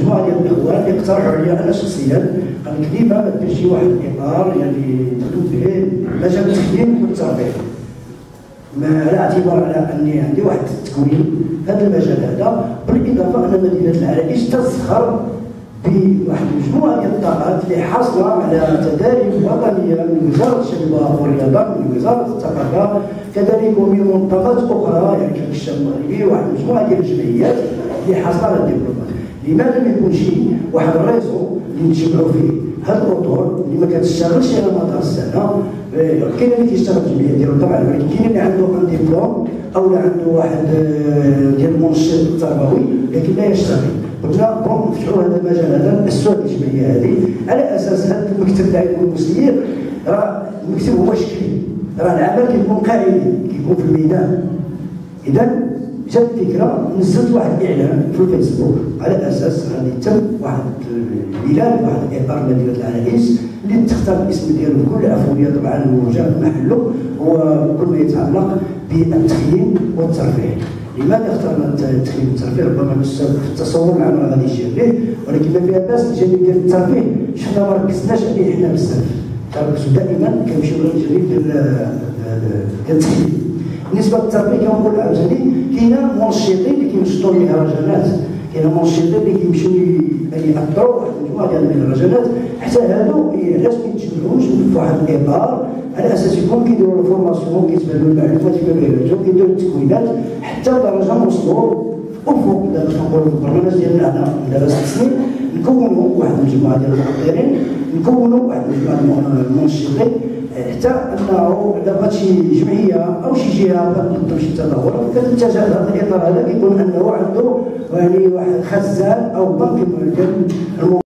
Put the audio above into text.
مجموعه ديال الاخوان اللي اقترحوا عليا أنا شخصيا قال لك ديما ما دير شي واحد الاطار يعني تكتب به التخديم والترفيه. على اعتبار على أني عندي واحد التكوين هذا المجال هذا بالإضافة أن مدينة العرائش تزخر بواحد المجموعه ديال الطاقات اللي حاصلة على تداريب وطنية من وزارة الشباب والرياضة من وزارة الثقافه كذلك ومن منظمات أخرى يعني في الشام المغربي واحد المجموعه ديال الجمعيات اللي حاصلة على الدبلومات. لماذا ما يكونش واحد ال réseau اللي نتجمعوا فيه؟ هاد الاطر اللي ما كتشتغلش على مدار السنة كاين اللي كيشتغل الجمعيه ديالو طبعا ولكن كاين اللي عنده un diplôme أو اللي عنده واحد ديال المنشط التربوي لكن لا يشتغل. قلنا bon نفتحوا هذا المجال هذا نأسسوا هذه الجمعيه هذه. على أساس هذا المكتب اللي يكون مسير راه المكتب هو شكلي راه العمل كيكون قاعدي كيكون في الميدان. اذا جات فكره نزلت واحد الإعلان في الفيسبوك على أساس غادي يتم واحد البلاد واحد الإطار مدينة العرائس اللي تختار الاسم ديالو بكل عفوية. طبعا وجاء في محله وكل ما يتعلق بالتخييم والترفيه. لماذا اخترنا التخييم والترفيه؟ ربما في التصور العام غادي يجي عليه ولكن ما فيها باس الجانب ديال الترفيه. شفنا ما ركزناش عليه حنا بزاف. كنركزوا دائما كنمشيو للجانب ديال التخييم بالنسبة للترفيه كنقول عاوتاني كاين منشطين اللي كينشطوا المهرجانات كاين منشطين اللي كيمشيو يعني يأطروا واحد المجموعة ديال المهرجانات. حتى هادو علاش ما يتجمعوش في واحد الإطار؟ على أساس يكون كيديروا ال formation كيتبادلوا المعلومات كيديروا كيديروا التكوينات حتى لدرجه نوصلوا افق دابا كنقولوا في البرنامج ديالنا هنا دابا ست سنين نكونوا واحد المجموعة ديال المحضرين نكونوا واحد المجموعة ديال المنشطين. حتى انه بغات شي جمعية أو شي جهة تنظم شي تظاهر كتتجه لهذا الاطار هذا كيكون أنه عنده يعني واحد خزان أو بنك ديال